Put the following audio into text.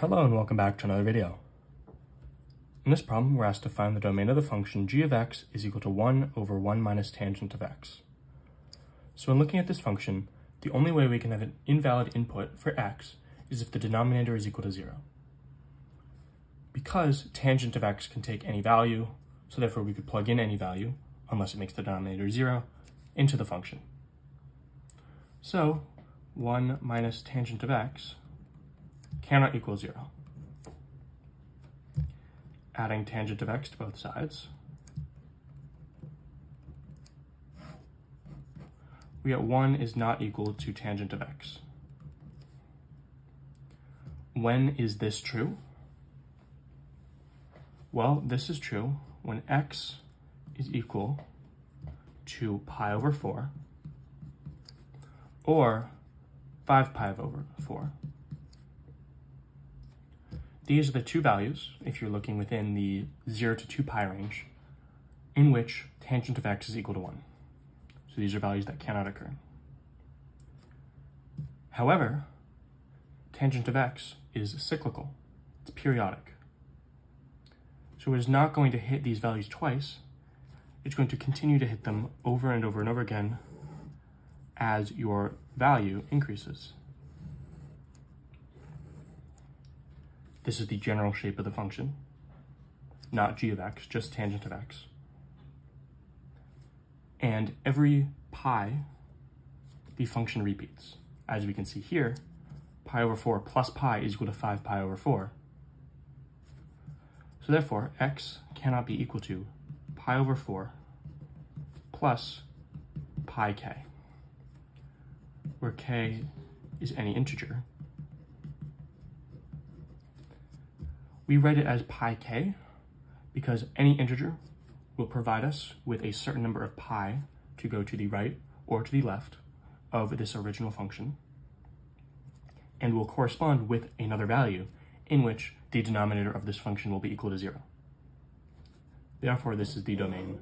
Hello and welcome back to another video. In this problem, we're asked to find the domain of the function g of x is equal to 1 over 1 minus tangent of x. So when looking at this function, the only way we can have an invalid input for x is if the denominator is equal to 0. Because tangent of x can take any value, so therefore we could plug in any value, unless it makes the denominator 0, into the function. So 1 minus tangent of x cannot equal 0. Adding tangent of x to both sides, we get 1 is not equal to tangent of x. When is this true? Well, this is true when x is equal to pi over 4 or 5 pi over 4. These are the two values, if you're looking within the 0 to 2 pi range, in which tangent of x is equal to 1. So these are values that cannot occur. However, tangent of x is cyclical. It's periodic. So it is not going to hit these values twice. It's going to continue to hit them over and over and over again as your value increases. This is the general shape of the function, not g of x, just tangent of x. And every pi, the function repeats. As we can see here, pi over 4 plus pi is equal to 5 pi over 4. So therefore, x cannot be equal to pi over 4 plus pi k, where k is any integer, We write it as pi k because any integer will provide us with a certain number of pi to go to the right or to the left of this original function and will correspond with another value in which the denominator of this function will be equal to zero. Therefore, this is the domain